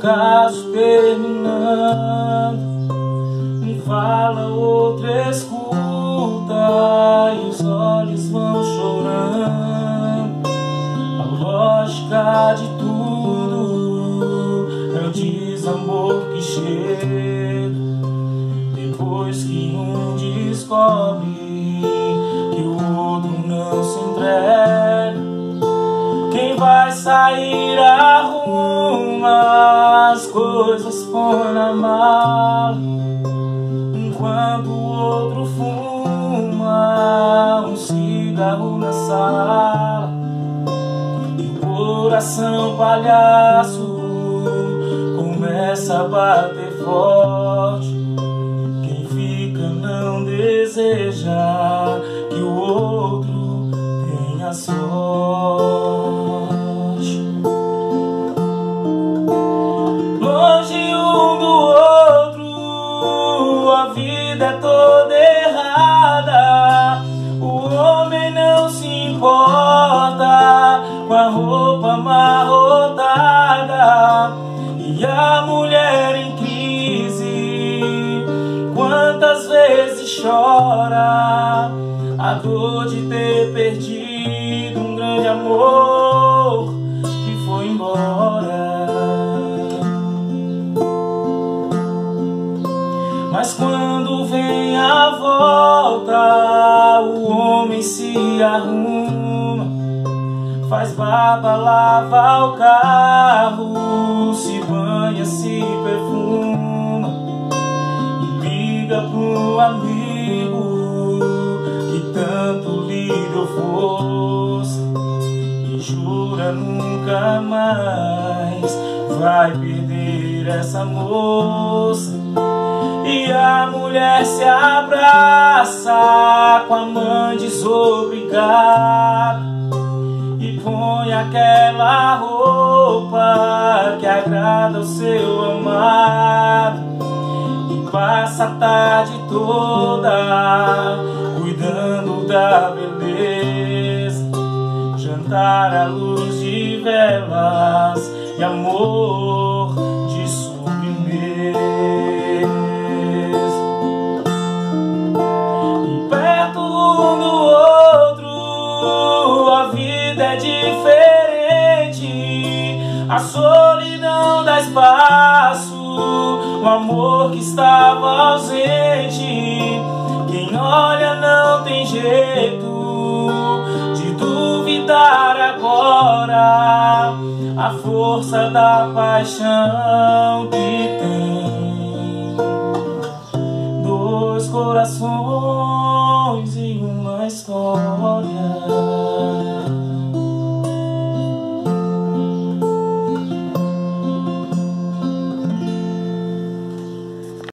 caso terminando. Um fala, outro escuta, e os olhos vão chorando. A lógica de tudo é o desamor que chega. Depois que um descobre que o outro não se entrega, quem vai sair arruma coisas, na mala enquanto o outro fuma um cigarro na sala e o coração palhaço começa a bater forte. Quem fica não deseja que o outro tenha sorte. E a mulher em crise. Quantas vezes chora a dor de ter perdido um grande amor que foi embora. Mas quando vem a volta, o homem se arruma, faz barba, lava o carro, se banha, se perfuma. E liga pro amigo que tanto lhe deu força. E jura nunca mais vai perder essa moça. E a mulher se abraça com a mãe desobrigada aquela roupa que agrada ao seu amado E passa a tarde toda cuidando da beleza Jantar à luz de velas e amor de sobremesa vida é diferente. A solidão dá espaço, o amor que estava ausente. Quem olha não tem jeito de duvidar agora. A força da paixão que tem dois corações e uma história.